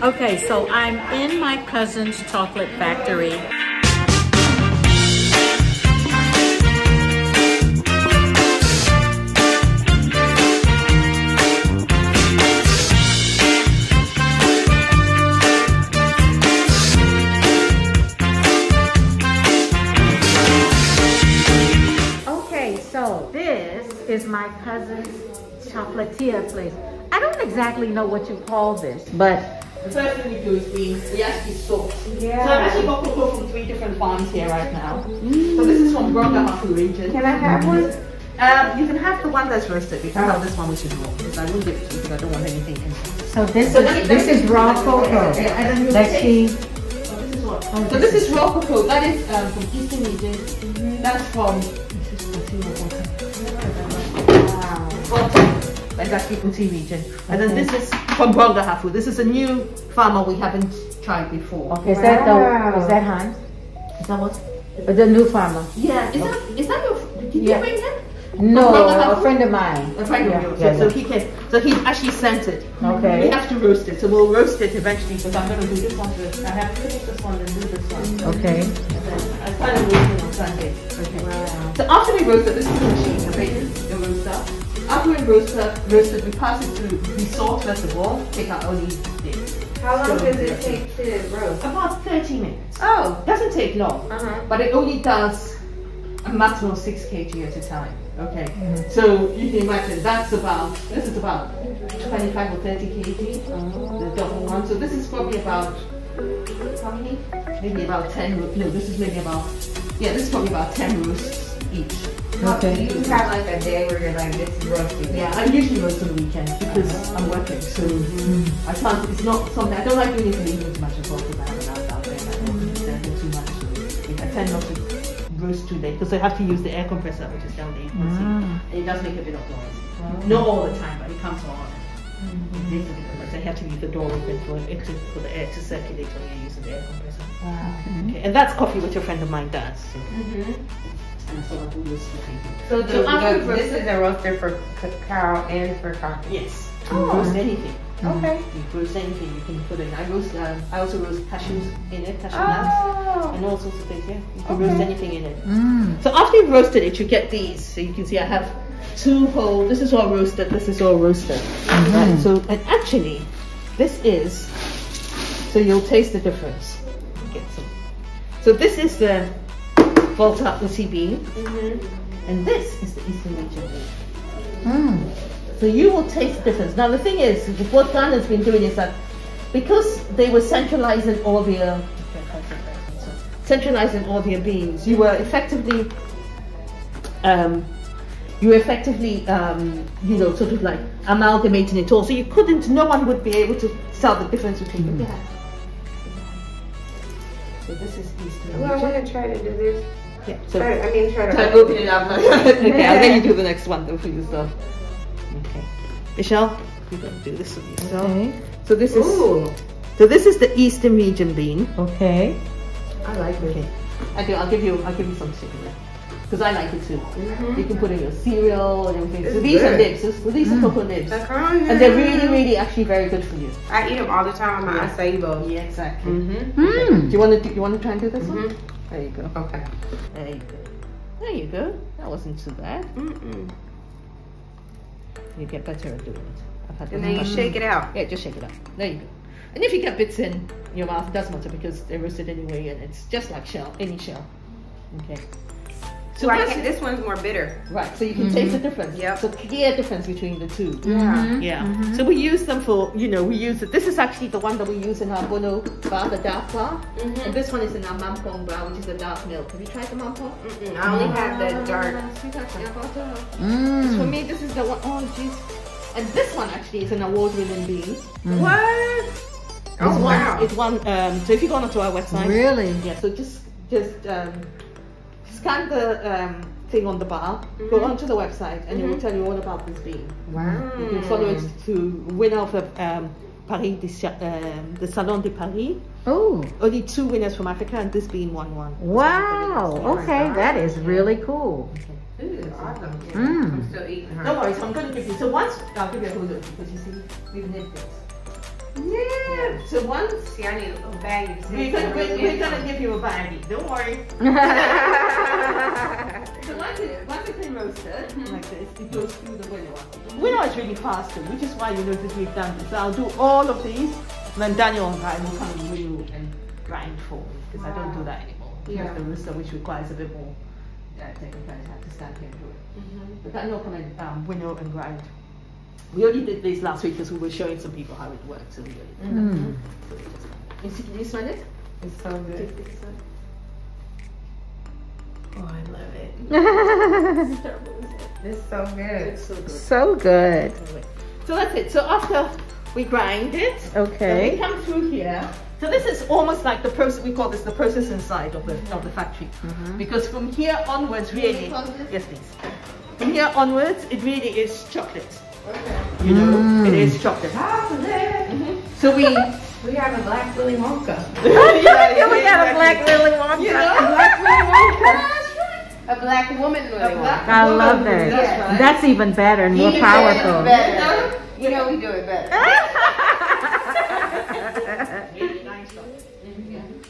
Okay, so I'm in my cousin's chocolate factory. Okay, so this is my cousin's chocolatier place. I don't exactly know what you call this, but The first thing we do is we, we actually sort. Yeah. So I've actually got cocoa from three different farms here right now. So this is from Brong-Ahafo region. Can I have one? Um, you can have the one that's roasted. You can have this one which is raw because I won't give it to you because I don't want anything in it. so this So is this is raw cocoa. Okay, and then you Let's see. So this is what. So this is raw cocoa. That is um, from Eastern region. That's from. Wow. Like that's the Uti region. And then this is from Brong-Ahafo. This is a new farmer we haven't tried before. Okay, is that the is that Hans? Is that what? Uh, The new farmer? Yeah. Is that is that your? Did you Yeah. bring him? No, a friend of mine. A friend Yeah, of yours. yeah, so, so yeah. he can. So he actually sent it. Okay. We have to roast it. So we'll roast it eventually because I'm going to do this one first. I have to finish this one and do this one. Okay. And then I kind of roast it on Sunday. Okay. So after we roast it, this is the machine, After we roast it, roast it, we pass it through. We salt first of all, take out these bits. How long So- does it take to roast? About 30 minutes. Oh. Doesn't take long, Uh-huh. but it only does a maximum of 6 kg at a time. Okay. Mm-hmm. So you can imagine that's about, this is about 25 or 30 kg, the double one. So this is probably about, how many? Maybe about 10, ro- no, this is maybe about, yeah, this is probably about 10 roasts each. Okay. You have like a day where you're like, this is roasting. Yeah, I usually roast on the weekends because I'm working, so mm-hmm. I can't. It's not something I don't like doing it in the evening mm-hmm. too much as well because I have an out there and I don't want to stand too much. So I tend not to roast too late because I have to use the air compressor which is down there. You can mm. and it does make a bit of noise. Oh. Not all the time, but it comes on. Mm-hmm. It makes a bit of noise. I have to leave the door open for it to, for the air to circulate when you're using the air compressor. Wow. Okay, and that's coffee, which a friend of mine does. So. And so I do this. So, the, So after the- this is a roaster for cacao and for coffee. Yes. Oh. You roast anything. Okay. You roast anything you can put in. I roast. Um, I also roast cashews in it, cashew nuts, Oh. and all sorts of things. Yeah, you can roast anything in it. Mm. So after you've roasted it, you get these. So you can see I have two whole. This is all roasted. This is all roasted. Right. So and actually, this is. So you'll taste the difference. Get some. So this is the Volta Uti bean, and this is the Eastern region bean. Mm. So you will taste the difference. Now the thing is, what Ghana's been doing is that because they were centralizing all their centralizing all their beans, you were effectively um, you were effectively um, you know sort of like amalgamating it all. So you couldn't, no one would be able to tell the difference between the So this is Eastern. Well, I want to try to do this. Yeah. So Try, I mean, try to. Try to open it up. okay, I'll let you do the next one though for yourself. Okay. Michelle, you're gonna do this for yourself. Okay. So this is Ooh, so this is the Eastern region bean. Okay. I like it. Okay. I do, I'll give you I'll give you some chicken there. Because I like it too. Mhm. You can put in your cereal and everything. So It's these are good. nibs. So these are cocoa nibs. That's. And they're really, really actually very good for you. I eat them all the time on my acai bowl. Yeah, exactly. Mm-hmm. Do Mm. you want to do you want to try and do this one? There you go. Okay. There you go. There you go. That wasn't too bad. Mm-mm. You get better at doing it. I've had And then you shake it out. Yeah, just shake it up. There you go. And if you get bits in your mouth, it doesn't matter because they're roasted anyway, and it's just like shell, any shell. Okay. So I can, this one's more bitter. right, so you can taste the difference. Yeah. So clear difference between the two. Yeah. Yeah. So we use them for, you know, we use it. This is actually the one that we use in our Bono bar, the dark bar. Mhm. And this one is in our Mampong bar, which is the dark milk. Have you tried the Mampong? Mm-mm. I only have the dark. Sweetheart, yeah, butter. For Mm. me, this is the one, oh jeez. And this one actually is an award-winning bean. What? It's Oh one, wow. It's one. Um, so if you go onto our website, Really? yeah. So just just um, scan the um, thing on the bar, go onto the website, and it will tell you all about this bean. Wow. You can follow it to winner of the um, Paris, the, Cha- um, the Salon de Paris. Oh. Only two winners from Africa, and this being one one. Wow. Okay, that is really cool. This is awesome. Mm. I'm still eating. Don't worry, so I'm going to give you. So once I'll give you a whole look because you see we've nipped this. Yeah. So once See, I need a little baggie. to we're make gonna, we're, really we're good gonna give you a baggie. Don't worry. So once, it, once it's been roasted like this, it goes through the winnow. Winnow is really fast which is why you notice we've done this. So I'll do all of these, and then Daniel and I will come and winnow and grind for me because I don't do that anymore. Yeah. Because the rooster, which requires a bit more uh, technical, I have to stand here and do it. But Daniel come and um, winnow and grind. We only did this last week because we were showing some people how it works. So we did it. Mm. You see, can you smell it? It's so good. Take this one. Oh, I love it. It's terrible, isn't it? It's so good. It's so good. so good. So that's it. So after we grind it, then we Okay. come through here. So this is almost like the process. We call this the process inside of the of the factory, because from here onwards, really, yes, please. From here onwards, it really is chocolate. You know, it is chocolate. Mhm. So we. We have a black Willy Wonka. yeah, we got a black Willy Wonka. You know? Black Willy Wonka. A black woman Willy black- Wonka. I love that. That's right. That's even better and more Even powerful. better. You know we do it better. Really nice chocolate.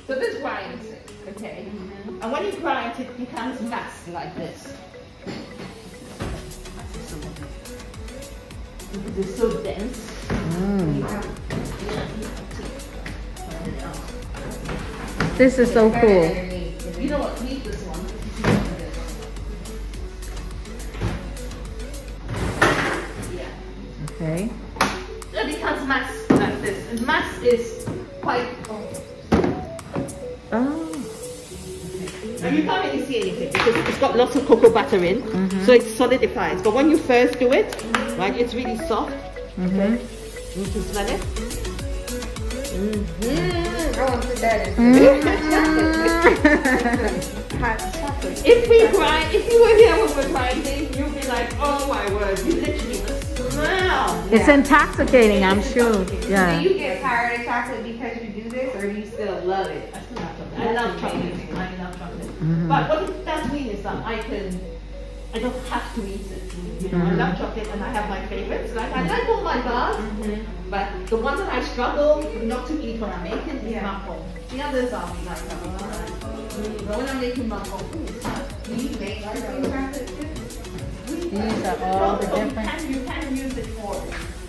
So this grinds it, okay? And when you grind it, becomes mass like this. Because it's so dense. Mm. This is so cool. You know what? Leave this one. Yeah. Okay. It becomes mass like this. And mass is quite. Oh. And you can't really see anything because it's got lots of cocoa butter in, so it solidifies. But when you first do it, right, it's really soft. Mm-hmm. You can smell it. Mm, I want to put that in. Hot chocolate. If we grind, if you were here when we're grinding, you'd be like, oh my word, you literally the smell. It's intoxicating, I'm sure. Do Yeah. you get tired of chocolate because you do this, or do you still love it? I still love chocolate. I love chocolate. I love chocolate. Mhm. But what it does mean is that I can, I don't have to eat it. You know, I mm-hmm. love chocolate and I have my favorites. Like I like all my bars, mm-hmm. but the ones that I struggle not to eat when I'm making is Yeah. mapo. The others be like, oh, but when I'm making mapo, ooh, it's not. Do you make own chocolate? These are all the different. can, you can use it for,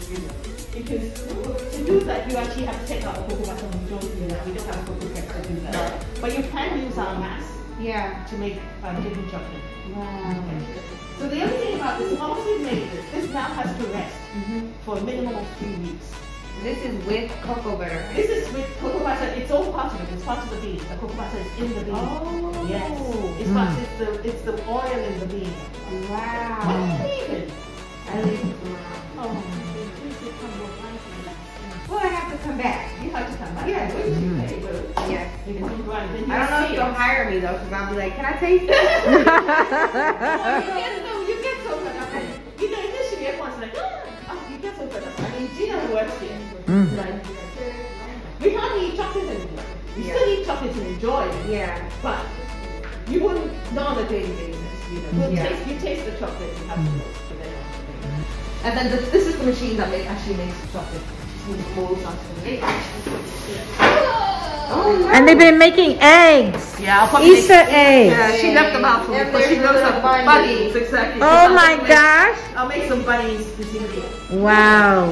you know, because to do that you actually have to take out the cocoa butter and we don't do that. We don't have a cocoa press to do that. But you can use our mass Yeah. to make um, different chocolate. Wow. So the other thing about this, once we made this, this now has to rest for a minimum of three weeks. This is with cocoa butter. This is with cocoa butter, it's all part of it, it's part of the bean. The cocoa butter is in the bean. Oh. Yes. It's, part, it's, the, it's the oil in the bean. Wow. What do you leave it? I leave it. Oh, Well, I have to come back. You have to come back. Yeah. Where did you pay, though? Yes. You can come right, then I don't know if see you'll it. hire me though, because I'll be like, can I taste it? Oh, you get so you get so fed up. You know, initially everyone's like, ah, oh, you get so fed up. I mean, Gina works here. Mm. Like, we can't eat chocolate anymore. We Yeah. still eat chocolate and enjoy it, yeah. but you wouldn't not on a daily basis. You know, you Yeah. taste you taste the chocolate, you have mm. to go mm. And then the, this is the machine that make, actually makes the chocolate. Just molds onto the Oh, And they've been making eggs. Yeah, I'll probably Easter eggs. Yeah, she left them out for me And because she knows little some bunnies. bunnies. Exactly. Oh I'll my make- gosh. I'll make some bunnies this evening. Wow.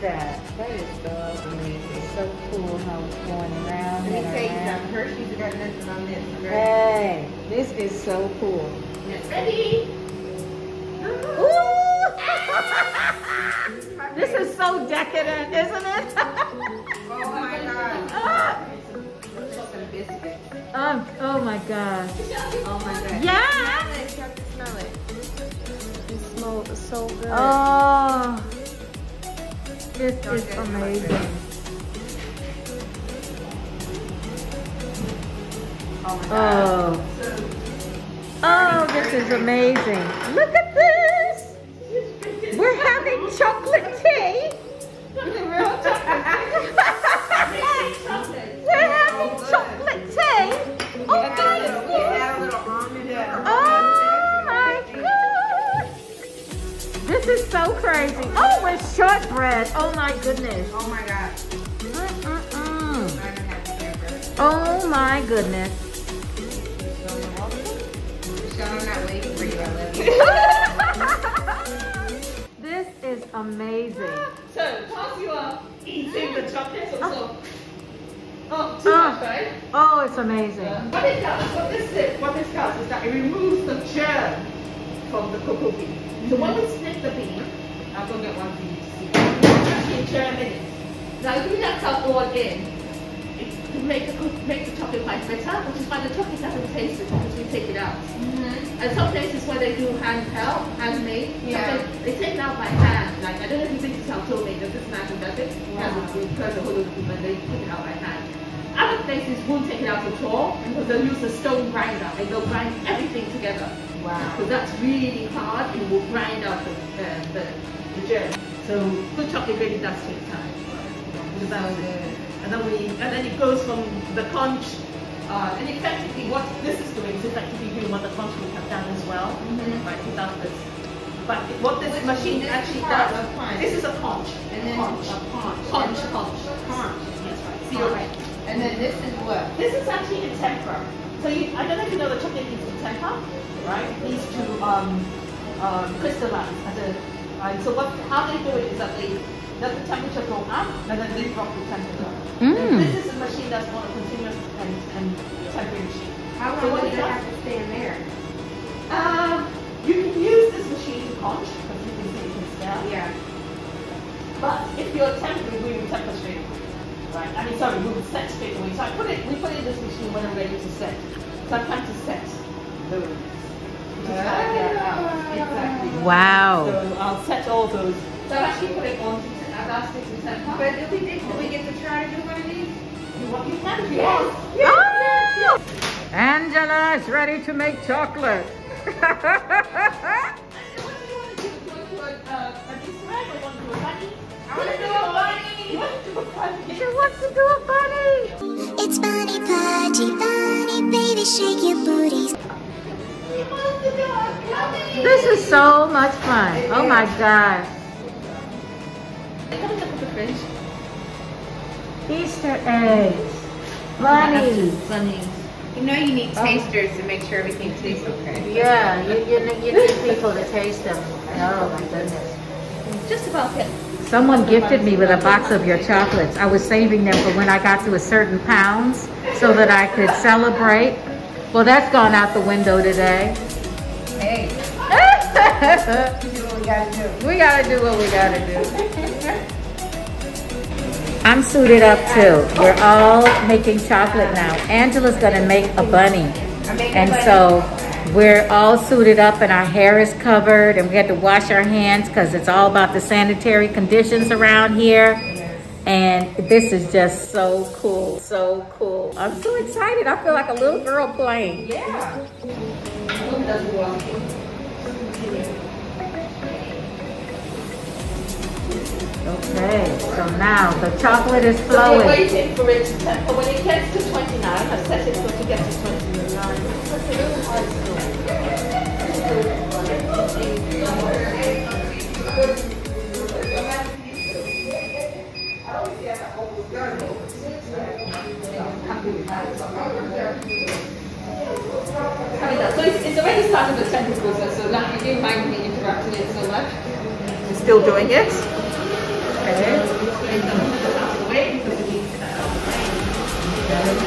That. That is so amazing. So cool how it's going around Let me tell you something. Hershey's got nothing on this. okay? Hey, this is so cool. Ready? Ooh. this is so decadent, isn't it? Oh my god. Oh, oh my gosh. Oh my god. Yeah. Smell it. You have to smell it. It smells so good. Oh, this is amazing. Oh. Oh, this is amazing. Look at this. We're having chocolate tea. Oh, with shortbread. Oh my goodness. Oh my god. Mm-mm-mm. Oh my goodness. Michelle, I'm not waiting for you. I love you. this is amazing. So, whilst you are eating the chocolates also. Oh, too Ah. much, right? Oh, it's amazing. What it does, what this is, what this does is that it removes the germ from the cocoa bean. So when we split the bean, I'll go get one for you to see. There's actually a germ in it. Now if we left out all in, it can make the, make the chocolate quite bitter, which is why the chocolate doesn't taste it because we take it out. And some places where they do handheld, handmade, Yeah. they take it out by hand. Like I don't know if you've been to Sao Tome, there's this man who does it. Wow. We the whole of the and they take it out by hand. Other places won't take it out at all because they'll use a stone grinder and they'll grind everything together. Wow. Because that's really hard and will grind out the, uh, the, the germ. So good chocolate really does take time. So that's it. And then we, and then it goes from the conch, uh, and effectively what this is doing is effectively doing what the conch would have done as well, Mhm. right, without this. But what this Which- machine this actually does, this is a conch. And then conch. a conch. Conch, conch. Conch. Yes, right. So right. And then this is what? This is actually a temper. So you, I don't know if you know the chocolate needs to temper, right? It needs to um, um, crystallize. As a, and so what, how they do it is that they let the temperature go up and then they drop the temperature. Mm. This is a machine that's on a continuous and, and tempering machine. How So long what does it it have to stand there? Um, you can use this machine to conch because you can see it can stand. Yeah. But if you're tempering, we will temper straight away. Right? I mean, sorry, we will set straight away. So I put it, we put it in this machine when I'm ready to set. So I'm trying to set those. Exactly. Wow. So I'll set all those. So I actually put it on, I've asked it to temper. But do we, do we get to try to do one of these? What you can if you want. Oh! Angela is ready to make chocolate. What do you want to do? Do want to do a, uh, a Easter or want to do a bunny? I want to do a bunny. You want to do a bunny? she wants to do a bunny. It's bunny party, bunny baby, shake your booty. This is so much fun. Oh my God. Come and look at the fridge. Easter eggs. Bunnies. Bunnies. You know you need oh. tasters to make sure everything tastes okay. Yeah, you, you, you need people to taste them. Oh my goodness. Just about it. Someone gifted me with a box of your chocolates. I was saving them for when I got to a certain pounds so that I could celebrate. Well, that's gone out the window today. Hey, we gotta do. we gotta do what we gotta do. I'm suited up too. We're all making chocolate now. Angela's gonna make a bunny. And so we're all suited up and our hair is covered and we had to wash our hands because it's all about the sanitary conditions around here. And this is just so cool, so cool. I'm so excited. I feel like a little girl playing. Yeah. Okay, so now the chocolate is So we're waiting for it to. When it gets to 29, I've set it for to get to 29. So it's, it's already started the temper process, so now you do mind me interrupting it so much. Still doing it.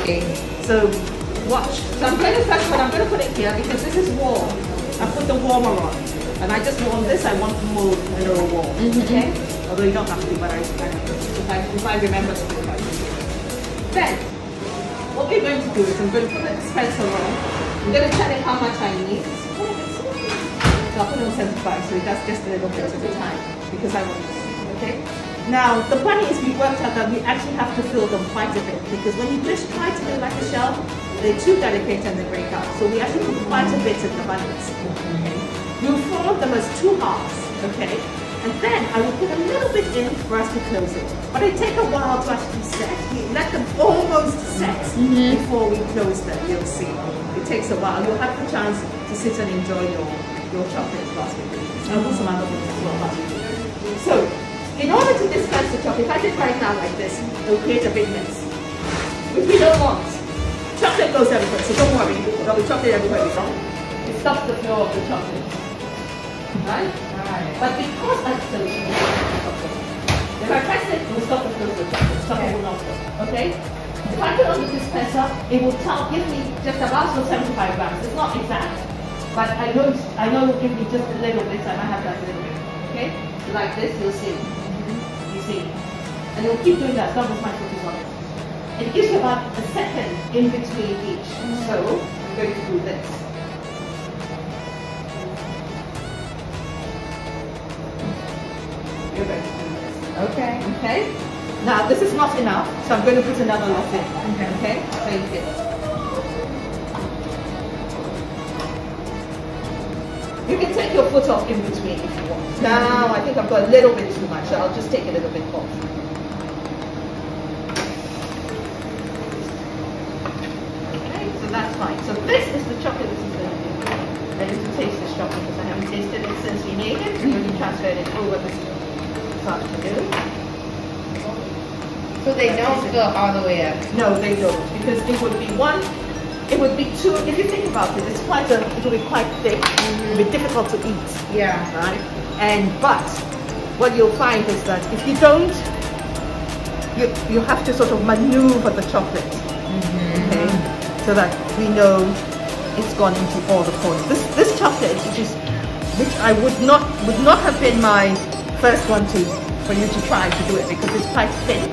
Okay. So watch. So I'm going to touch what I'm going to put it here because this is warm. I put the warmer on. And I just warm this, I want to move a little warm. Mm-hmm. Okay? Although you don't have to, but I, I if, I, if I remember to do it. Then, what we're going to do is I'm going to put the dispenser on. I'm to tell it how much I need. So I'll put on 75, so does just a little bit at a time because I want this. Okay? Now, the bunnies, we worked out that we actually have to fill them quite a bit because when you just try to do like a shell, they're too delicate and they break out. So we actually put quite a bit in the bunnies. Okay. We'll form them as two halves. Okay. And then I will put a little bit in for us to close it. But it take a while to actually set. We let them almost set mm-hmm. before we close them, you'll see. It takes a while. You'll have the chance to sit and enjoy your, your chocolate basket. I'll put some other things as well. but- So, in order to disperse the chocolate, if I did right now like this, it will create a big mess. Which we don't want. Chocolate goes everywhere, so don't worry. There'll be chocolate everywhere. It stops the flow of the chocolate. Right? But because I so if I press it, it will stop the the chocolate. Chocolate will not flow. Okay? If I put on the dispenser, it will tell, give me just about 75 grams. It's not exact. But I know I know it will give me just a little bit, and I have that little bit. Okay? Like this, you'll see. You see. And you'll keep doing that, as long as my foot is on it. It gives you about a second in between each. So I'm going to do this. Okay. Okay? Now this is not enough, so I'm going to put another lot in. Okay. Okay? Thank you. You can take your foot off in between if you want. Now I think I've got a little bit too much, so I'll just take a little bit off. Okay, so that's fine. So this is the chocolate this is going to be. Ready to taste this chocolate because I haven't tasted it since we made it. We only transferred it over this. So they don't fill all the way up. No, they don't, because it would be one, it would be two, if you think about it, it's quite a, it will be quite thick, it will be difficult to eat, Yeah. right? And, but, what you'll find is that if you don't, you, you have to sort of maneuver the chocolate, mm-hmm. okay? So that we know it's gone into all the corners. This, this chocolate, which is, which I would not, would not have been my first one to, for you to try to do it because it's quite thick.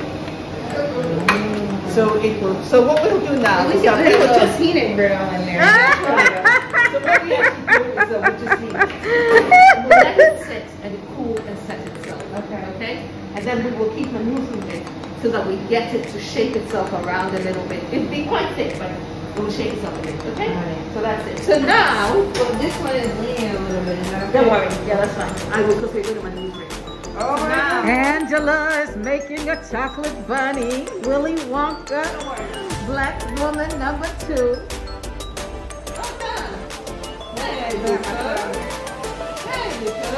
So it will. So what we'll do now We is that we will just. peanut brittle in there. So what we have to do is that we just leave it. We'll let it sit and cool and set itself. Okay. Okay. And then we will keep maneuvering it so that we get it to shape itself around a little bit. It'll be quite thick, but it will shape itself a bit. Okay. Alright. So that's it. So now. Well, this one is leaning a little bit. Don't worry. Yeah, that's fine. I will we're going to maneuver it. All right. Angela is making a chocolate bunny. Willy Wonka, black woman number two. There oh, you go. There you go.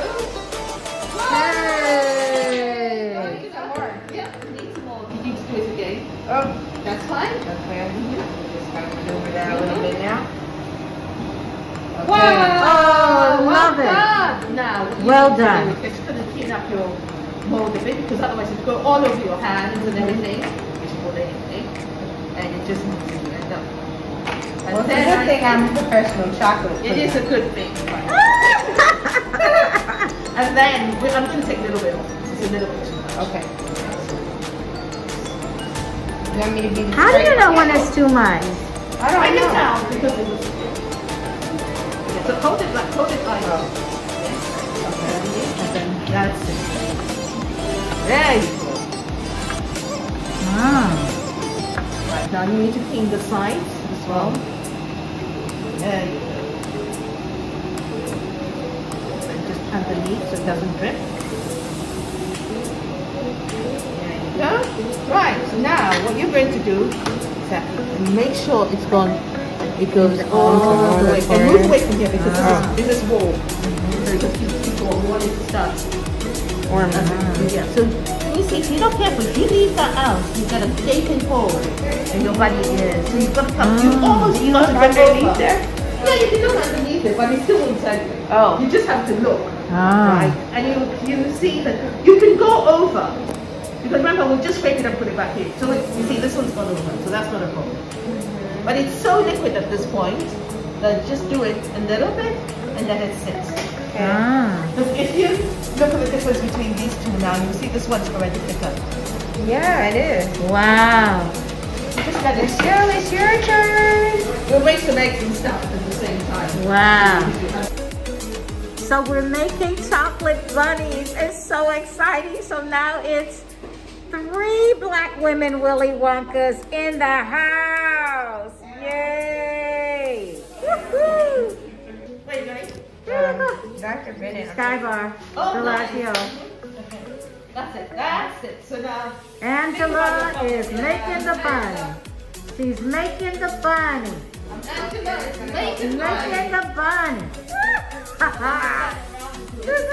Hey! Need some more. Yeah, we need some more. You need to do it again. Oh, That's fine. okay. Just kind of over that a little mm-hmm. bit now. Wow! Oh, love it. done. Now, Well to done. do is Just gonna clean up your mold a bit because otherwise it go all over your hands and everything. Which more than anything, and it just needs to end up. And Well, it's a good thing I'm a professional chocolate. It is a good thing. and then I'm gonna take a little bit off. It's a little bit too much. Okay. You want me to be How do you know when it's too much? I don't I know. tell because it was. So hold it like coat it like. Yes. Okay. And then that's it. There you go. Ah. Right now you need to clean the sides as well. There you go. And just underneath so it doesn't drip. There you go. Right, so now what you're going to do is that make sure it's gone, it goes all the way. And move away from here because this is, ah. this is wall. So just keep, keep warm. We want it to start yeah, so you see, if you're not careful, if you leave that out, you've got a gaping hole in your body is. So you've got to come, you ah. almost you got to underneath there? Yeah, you can look underneath it, but it still tell. Oh. You just have to look. Ah. Right? And you you see that you can go over. Because remember, we'll just scrape it and put it back in. So it, you see, this one's gone over, so that's not a problem. But it's so liquid at this point that just do it a little bit and let it sit. Ah. Because if you look at the difference between these two now, you see this one's already thicker. Yeah, it is. Wow. Just let it sit. Jill, it's your turn. We'll make some eggs and stuff at the same time. Wow. So we're making chocolate bunnies. It's so exciting. So now it's three black women Willy Wonkas in the house. Dr. Bennett. Sky Bar, Oh, Bellagio. That's it. That's it. So now, Angela is making the bunny. She's making the bunny. Angela is She's making making the bunny.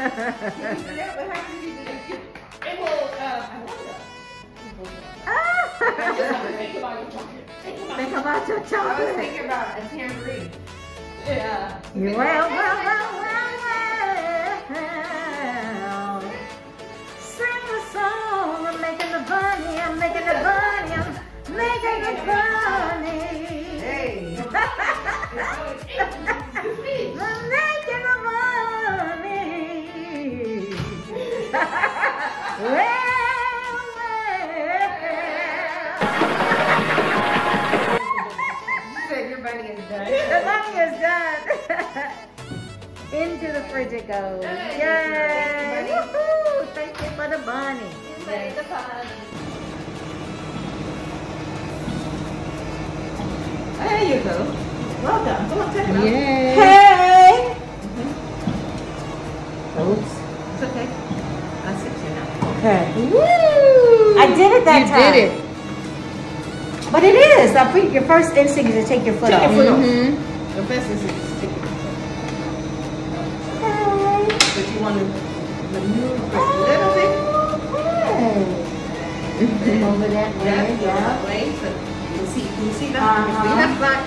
Think about your chocolate. About Think about your I was thinking about a tambourine. Yeah. You well, well, well, well, well. Sing the song. I'm making the bunny. I'm making the bunny. I'm making the bunny. Hey. Into the fridge it goes. Yay! Woohoo! Thank you for the bunny. Make the bunny. There you go. Welcome. Come on, take it off. Yay! Hey! Oops. It's okay. I'll sit you now. Okay. Woo! I did it that You time. did it. But it is. I think your first instinct is to take your foot Take off. your foot off. Mm-hmm. The best is want to maneuver a little bit. Oh, Over that way, That yeah. way, so you can see, you see that. Uh-huh. You see that black?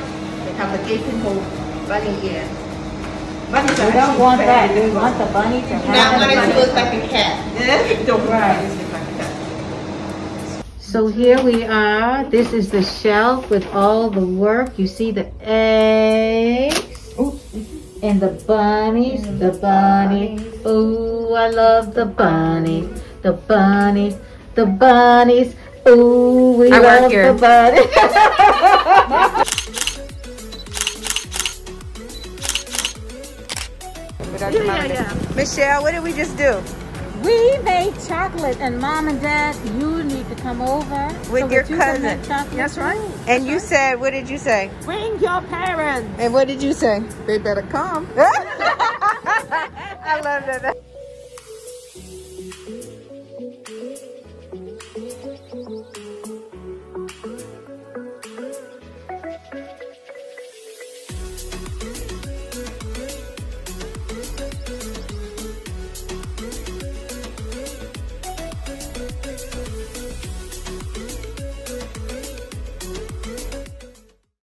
They have a gaping hole. Bunny ear. Bunnies We don't want that. We want the bunny to have Now, the want it bunny. to look like a cat. Yeah? Don't Right. right. look like a cat. So here we are. This is the shelf with all the work. You see the eggs and the bunnies. The bunny. Ooh, I love the bunny. The bunnies. The bunnies. Ooh, we I work love here. the bunny. Michelle, what did we just do? We made chocolate, and mom and dad, you need to come over With so your that you can make cousin. That's right. too. And you said, what did you say? Bring your parents. And what did you say? They better come. I love that.